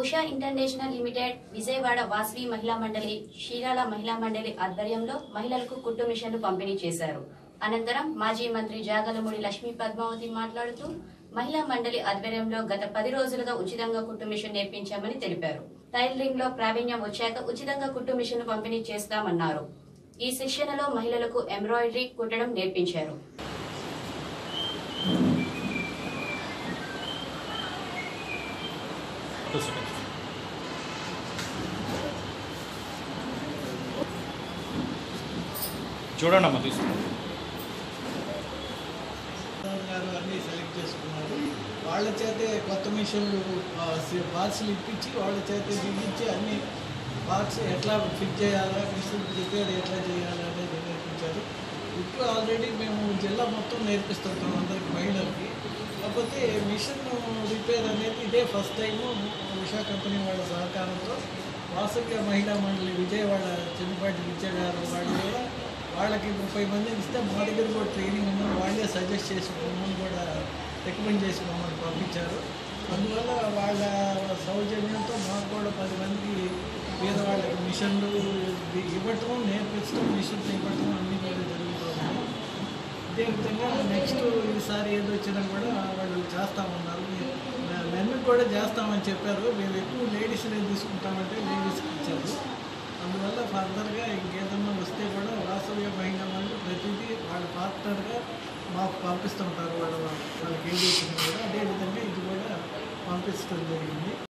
Usha international limited Vijayawada Vasvi Mahila Mandali షీరాల మహిళా మండలి ఆధ్వర్యంలో మహిళలకు కుట్టు మిషన్లు పంపిణీ చేశారు. అనంతరం మాజీ మంత్రి జాగలమూడి లక్ష్మీ పద్మావతి మాట్లాడుతూ మహిళా మండలి ఆధ్వర్యంలో గత పది రోజులుగా ఉచితంగా కుట్టు మిషన్ నేర్పించామని తెలిపారు. టైలరింగ్లో ప్రావీణ్యం వచ్చాక ఉచితంగా కుట్టు మిషన్లు పంపిణీ చేస్తామన్నారు. ఈ శిక్షణలో మహిళలకు ఎంబ్రాయిడరీ కుట్టడం నేర్పించారు. టూ సెకండ్స్ చూడండి. అమ్మ తీసుకుంటాం గారు అన్నీ సెలెక్ట్ చేసుకున్నారు. వాళ్ళ చేతే కొత్త మిషన్లు పార్సల్ ఇప్పించి వాళ్ళ చేతే దిగించి అన్ని పార్ట్స్ ఎట్లా ఫిట్ చేయాలా మిషన్ రిపేర్ ఎట్లా చేయాలా అనేది నేర్పించారు ఇప్పుడు ఆల్రెడీ మేము జిల్లా మొత్తం నేర్పిస్తుంటాం అందరికి మహిళలకి. కాకపోతే మిషన్ రిపేర్ అనేది ఇదే ఫస్ట్ టైము. ఉషా కంపెనీ వాళ్ళ సహకారంతో వాసవ్య మహిళా మండలి విజయవాడ చిన్నపాటి విజయ గారు వాళ్ళు కూడా వాళ్ళకి ముప్పై మంది ఇస్తే మా దగ్గర కూడా ట్రైనింగ్ ఉందని వాళ్ళే సజెస్ట్ చేసి మమ్మల్ని కూడా రికమెండ్ చేసి మమ్మల్ని పంపించారు. అందువల్ల వాళ్ళ సౌజన్యంతో మాకు కూడా పది మంది పేదవాళ్ళకి మిషన్లు ఇవ్వటం నేర్పించడం మిషన్లు ఇవ్వటం అన్నీ కూడా జరుగుతుంది అదేవిధంగా నెక్స్ట్ ఈసారి ఏదో వచ్చినా కూడా వాళ్ళు చేస్తామన్నారు మెన్ కూడా చేస్తామని చెప్పారు. మేము ఎక్కువ లేడీస్నే తీసుకుంటామంటే లేడీస్కి ఇచ్చారు. అందువల్ల ఫర్దర్గా ఇంకేదన్నా వస్తే కూడా వాస్తవ్య మహిళ వాళ్ళు ప్రతిదీ వాళ్ళ పార్ట్నర్గా మాకు పంపిస్తుంటారు వాళ్ళ వాళ్ళకి ఏం వచ్చినా కూడా అదేవిధంగా ఇది కూడా పంపించడం జరిగింది.